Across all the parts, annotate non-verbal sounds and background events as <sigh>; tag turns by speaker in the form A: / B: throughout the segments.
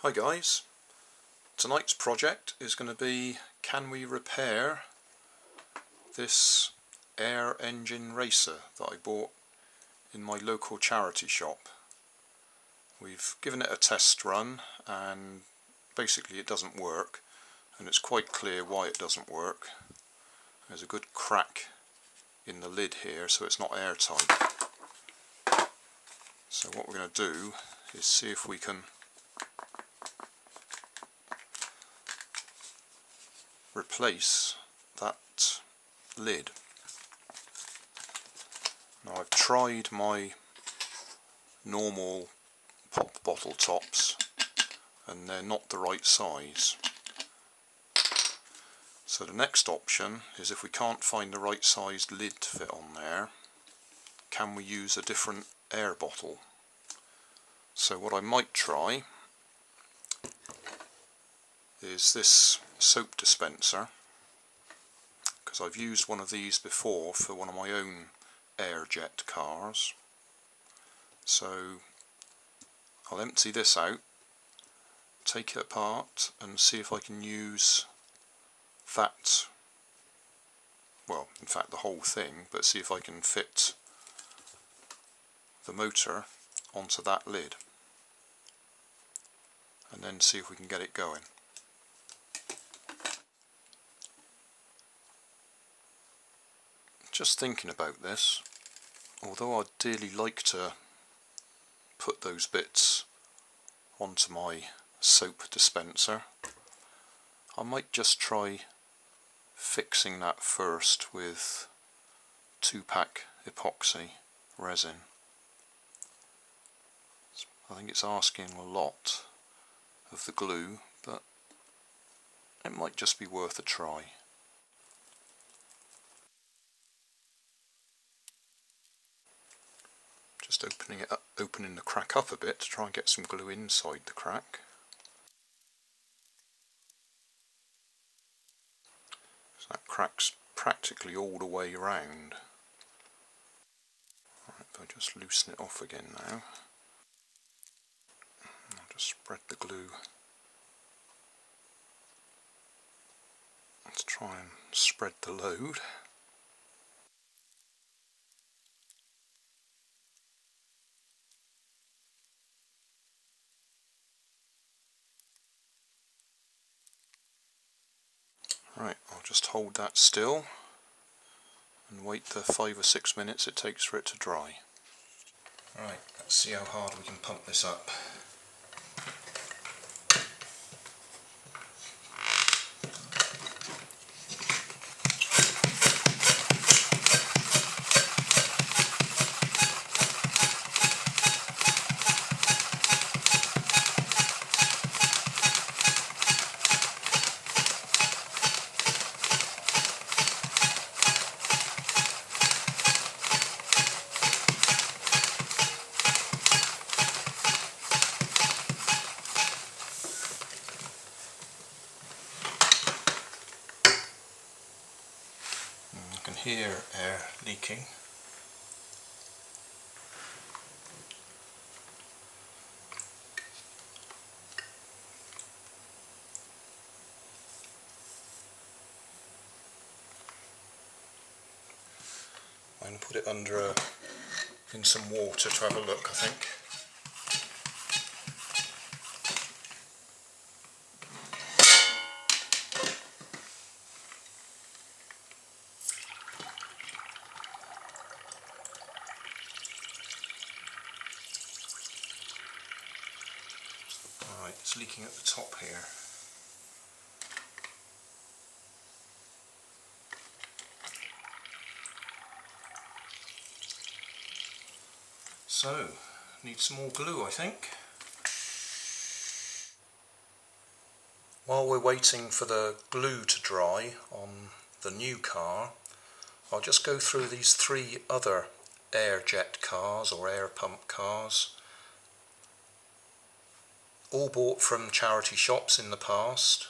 A: Hi guys, tonight's project is going to be can we repair this air engine racer that I bought in my local charity shop. We've given it a test run and basically it doesn't work and it's quite clear why it doesn't work. There's a good crack in the lid here so it's not airtight. So what we're going to do is see if we can replace that lid. Now I've tried my normal pop bottle tops and they're not the right size. So the next option is if we can't find the right sized lid to fit on there, can we use a different air bottle? So what I might try is this soap dispenser because I've used one of these before for one of my own airjet cars. So I'll empty this out take it apart and see if I can use that well in fact the whole thing but see if I can fit the motor onto that lid and then see if we can get it going just thinking about this, although I'd dearly like to put those bits onto my soap dispenser, I might just try fixing that first with 2-pack epoxy resin. I think it's asking a lot of the glue, but it might just be worth a try. Just opening it up, opening the crack up a bit to try and get some glue inside the crack. So that crack's practically all the way around. Right, if I just loosen it off again now, I'll just spread the glue. Let's try and spread the load. Right, I'll just hold that still and wait the five or six minutes it takes for it to dry. Right, let's see how hard we can pump this up. can hear air leaking. I'm going to put it under a, in some water to have a look I think. it's leaking at the top here. So, need some more glue I think. While we're waiting for the glue to dry on the new car, I'll just go through these three other air jet cars or air pump cars all bought from charity shops in the past.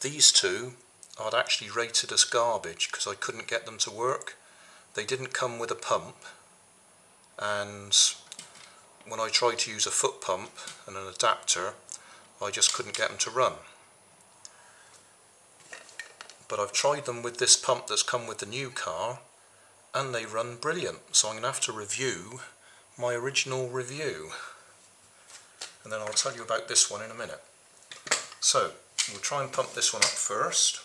A: These two I'd actually rated as garbage because I couldn't get them to work. They didn't come with a pump and when I tried to use a foot pump and an adapter I just couldn't get them to run. But I've tried them with this pump that's come with the new car and they run brilliant. So I'm going to have to review my original review. And then I'll tell you about this one in a minute. So we'll try and pump this one up first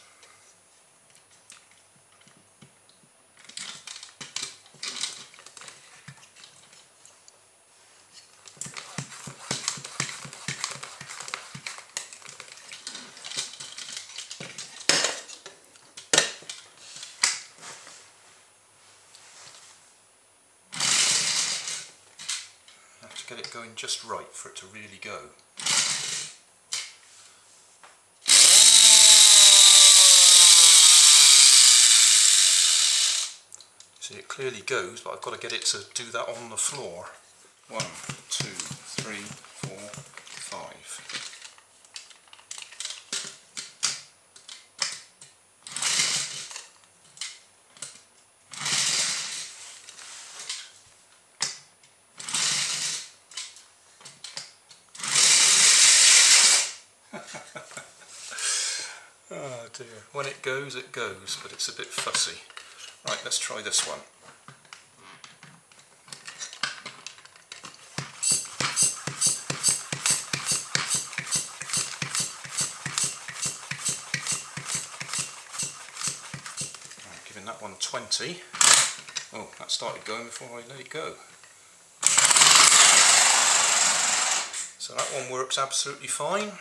A: get it going just right for it to really go. See it clearly goes but I've got to get it to do that on the floor. One, two, three, four, five. oh dear. When it goes, it goes, but it's a bit fussy. Right, let's try this one. Right, giving that one 20. Oh, that started going before I let it go. So that one works absolutely fine.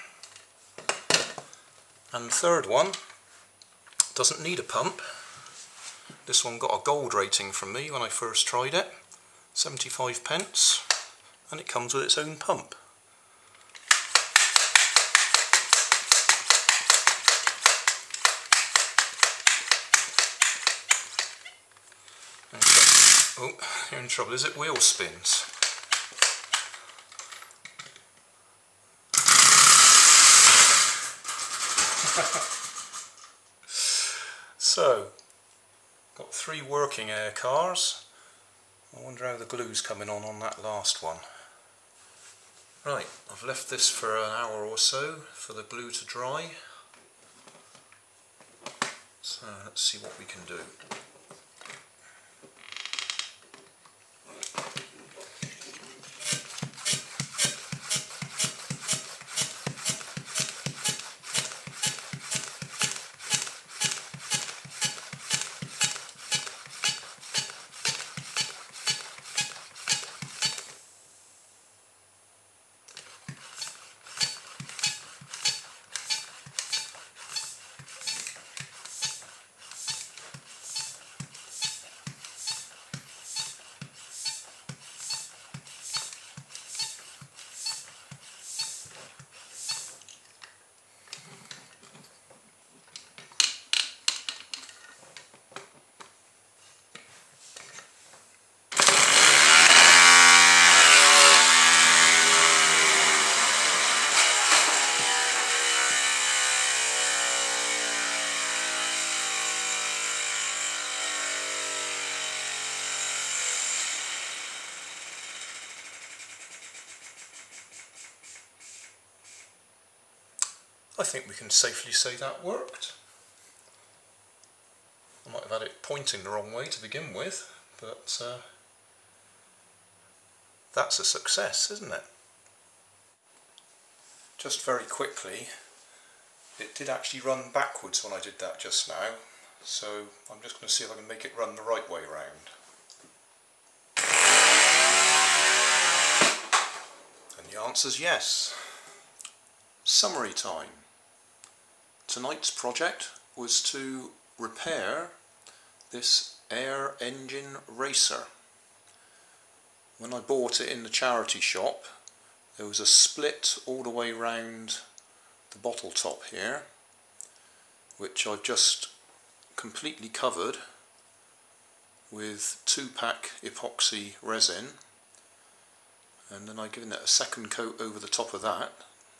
A: And third one doesn't need a pump. This one got a gold rating from me when I first tried it, 75 pence, and it comes with its own pump. Oh, you're in trouble. Is it wheel spins? <laughs> so, got three working air cars. I wonder how the glue's coming on on that last one. Right, I've left this for an hour or so for the glue to dry. So let's see what we can do. I think we can safely say that worked. I might have had it pointing the wrong way to begin with, but uh, that's a success, isn't it? Just very quickly, it did actually run backwards when I did that just now, so I'm just going to see if I can make it run the right way round. And the answer's yes. Summary time. Tonight's project was to repair this air engine racer. When I bought it in the charity shop there was a split all the way round the bottle top here which I've just completely covered with 2-pack epoxy resin. And then I've given it a second coat over the top of that.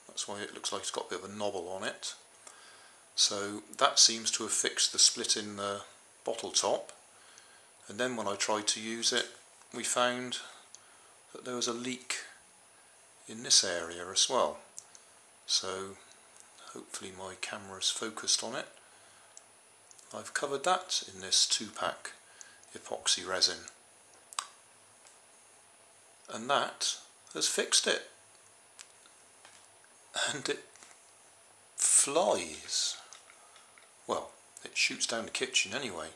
A: That's why it looks like it's got a bit of a knobble on it so that seems to have fixed the split in the bottle top. And then when I tried to use it, we found that there was a leak in this area as well. So hopefully my camera's focused on it. I've covered that in this two-pack epoxy resin. And that has fixed it. And it flies. Well, it shoots down the kitchen anyway.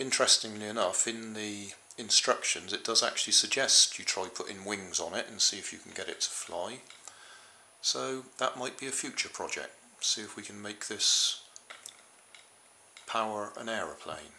A: Interestingly enough, in the instructions it does actually suggest you try putting wings on it and see if you can get it to fly. So that might be a future project. See if we can make this power an aeroplane.